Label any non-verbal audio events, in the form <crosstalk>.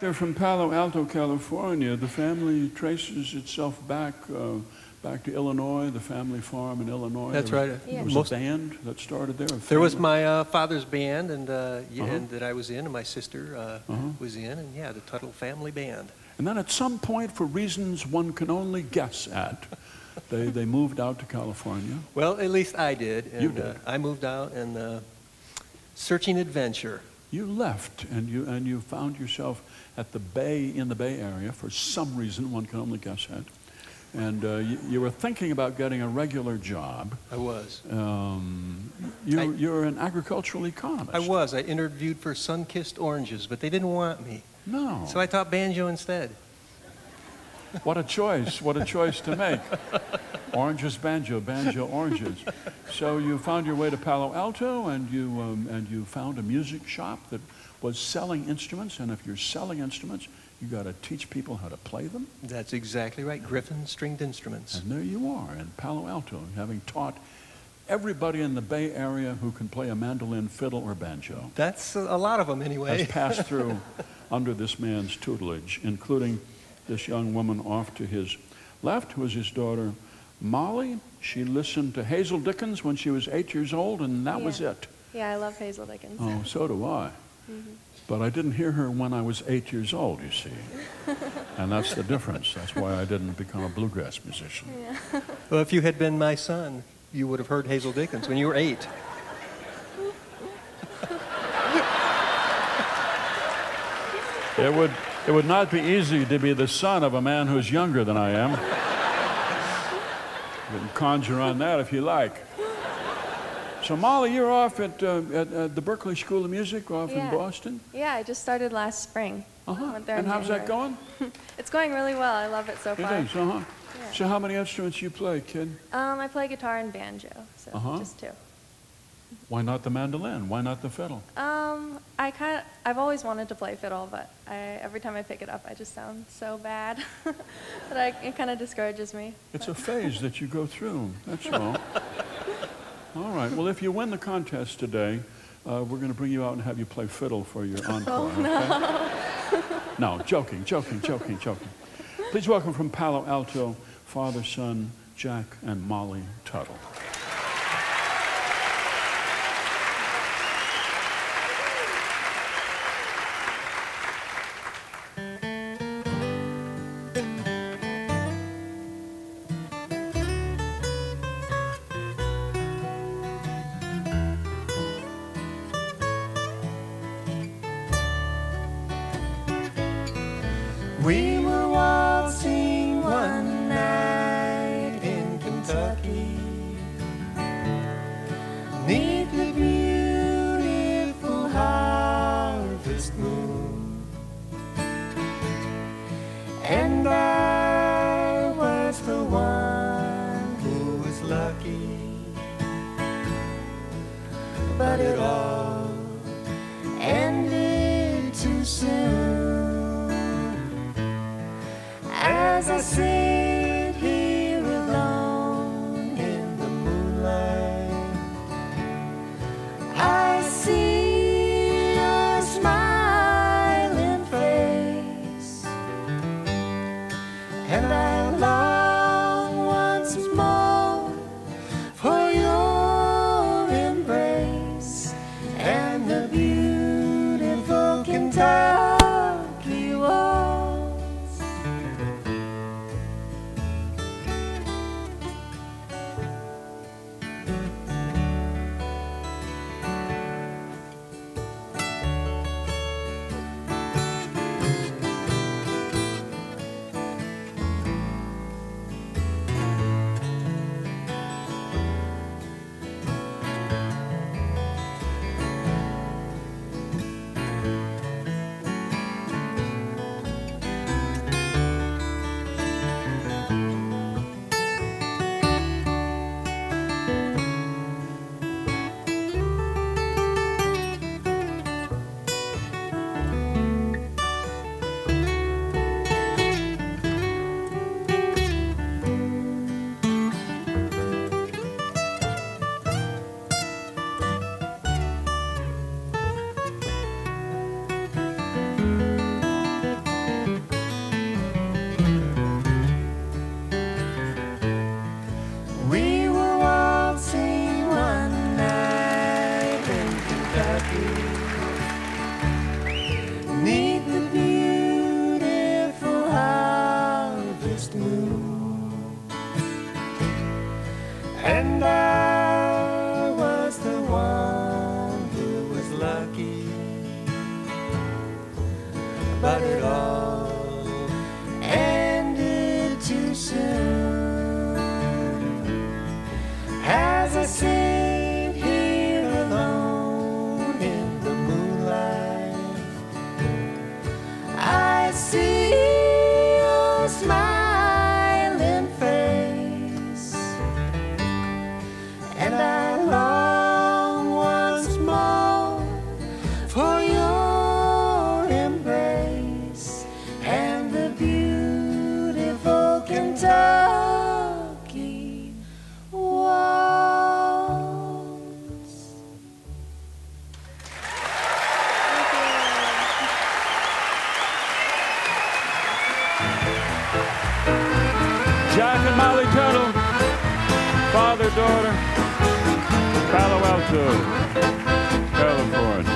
They're from Palo Alto, California. The family traces itself back uh, back to Illinois, the family farm in Illinois. That's there was, right. There Yeah. was Most- a band that started there. There was my uh, father's band, and, uh, yeah, Uh-huh. and that I was in, and my sister uh, Uh-huh. was in, and yeah, the Tuttle family band. And then at some point, for reasons one can only guess at, <laughs> they, they moved out to California. Well, at least I did. And, You did. Uh, I moved out and uh, searching adventure. You left and you, and you found yourself at the Bay, in the Bay Area, for some reason one can only guess at. And uh, you, you were thinking about getting a regular job. I was. Um, you, you're an agricultural economist. I was. I interviewed for Sunkist Oranges, but they didn't want me. No. So I taught banjo instead. What a choice. What a choice to make. Oranges, banjo, banjo, oranges. So you found your way to Palo Alto and you, um, and you found a music shop that was selling instruments. And if you're selling instruments, you got to teach people how to play them. That's exactly right. Gryphon Stringed Instruments. And there you are in Palo Alto, having taught everybody in the Bay Area who can play a mandolin, fiddle, or banjo. That's a a lot of them, anyway. has passed through under this man's tutelage, including this young woman off to his left, was his daughter, Molly. She listened to Hazel Dickens when she was eight years old, and that was it. Yeah, I love Hazel Dickens. Oh, so do I. Mm-hmm. But I didn't hear her when I was eight years old, you see. <laughs> And that's the difference. That's why I didn't become a bluegrass musician. Well, if you had been my son, you would have heard Hazel Dickens when you were eight. <laughs> It would, it would not be easy to be the son of a man who's younger than I am. You can conjure on that if you like. So, Molly, you're off at, uh, at, at the Berklee School of Music off Yeah. in Boston. Yeah, I just started last spring. Uh-huh. And in how's that going? <laughs> It's going really well. I love it so It far. is, uh-huh. Yeah. So how many instruments you play, kid? Um, I play guitar and banjo, so Uh-huh. just two. Why not the mandolin? Why not the fiddle? Um, I kind of, I've always wanted to play fiddle, but I, every time I pick it up, I just sound so bad <laughs> that I, it kind of discourages me. It's a phase that you go through, that's all. <laughs> All right, well, if you win the contest today, uh, we're going to bring you out and have you play fiddle for your encore. Oh okay? <laughs> no, joking, joking, joking, joking. Please welcome from Palo Alto, father, son, Jack, and Molly Tuttle. We were waltzing one night in Kentucky. Neath the beautiful harvest moon. And I was the one who was lucky. But it all ended too soon. As I always. And I was the one who was lucky, but it all Jack and Molly Tuttle, father, daughter, Palo Alto, California.